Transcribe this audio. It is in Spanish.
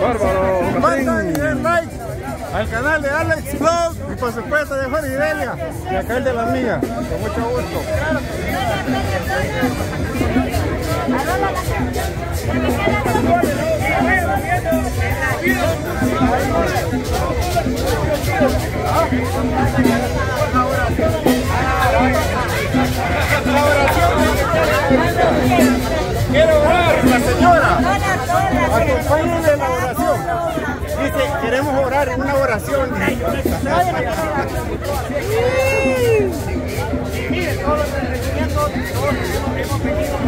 Bárbaro. Al canal de Alex Vlog y por supuesto de Jorge Delia y acá el de la amiga. Con mucho gusto. Quiero en una oración. Miren, todos los todos hemos venido,